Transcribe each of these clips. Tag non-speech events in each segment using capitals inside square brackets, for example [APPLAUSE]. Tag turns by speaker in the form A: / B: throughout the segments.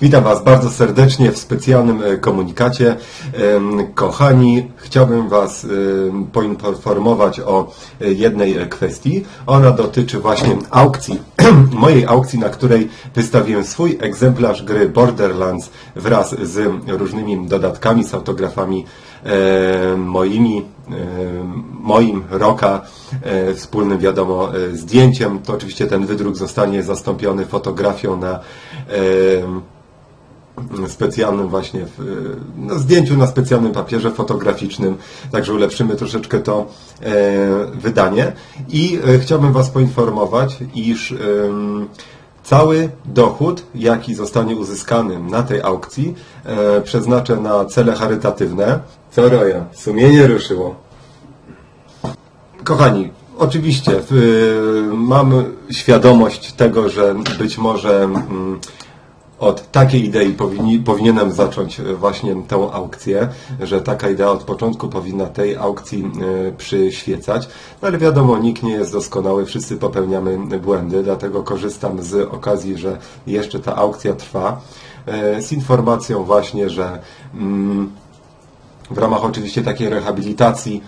A: Witam Was bardzo serdecznie w specjalnym e, komunikacie. Kochani, chciałbym Was em, poinformować o e, jednej e, kwestii. Ona dotyczy właśnie aukcji, [CLEARS THROAT] mojej aukcji, na której wystawiłem swój egzemplarz gry Borderlands wraz z różnymi dodatkami, z autografami e, moimi, e, moim Roka, e, wspólnym wiadomo e, zdjęciem. To oczywiście ten wydruk zostanie zastąpiony fotografią na e, specjalnym właśnie w, zdjęciu na specjalnym papierze fotograficznym, także ulepszymy troszeczkę to e, wydanie i e, chciałbym Was poinformować, iż cały dochód, jaki zostanie uzyskany na tej aukcji, e, przeznaczę na cele charytatywne. Co roja? Sumienie ruszyło. Kochani, oczywiście y, mam świadomość tego, że być może mm, od takiej idei powinni, powinienem zacząć e, właśnie tę aukcję, że taka idea od początku powinna tej aukcji e, przyświecać, no ale wiadomo, nikt nie jest doskonały, wszyscy popełniamy błędy, dlatego korzystam z okazji, że jeszcze ta aukcja trwa, e, z informacją właśnie, że mm, w ramach oczywiście takiej rehabilitacji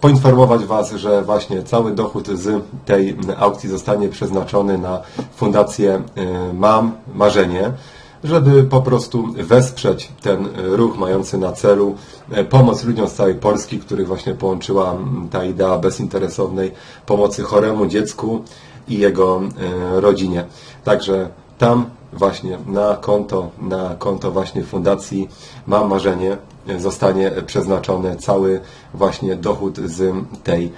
A: poinformować Was, że właśnie cały dochód z tej aukcji zostanie przeznaczony na fundację e, Mam Marzenie, żeby po prostu wesprzeć ten ruch mający na celu e, pomoc ludziom z całej Polski, których właśnie połączyła ta idea bezinteresownej pomocy choremu dziecku i jego e, rodzinie. Także tam właśnie na konto, na konto właśnie fundacji Mam Marzenie zostanie przeznaczony cały właśnie dochód z tej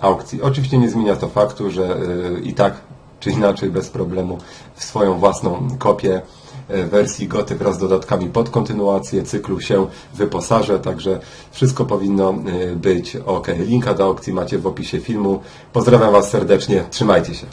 A: aukcji. Oczywiście nie zmienia to faktu, że e, i tak czy inaczej bez problemu w swoją własną kopię e, wersji Goty wraz z dodatkami pod kontynuację cyklu się wyposażę, także wszystko powinno e, być ok. Linka do aukcji macie w opisie filmu. Pozdrawiam Was serdecznie, trzymajcie się.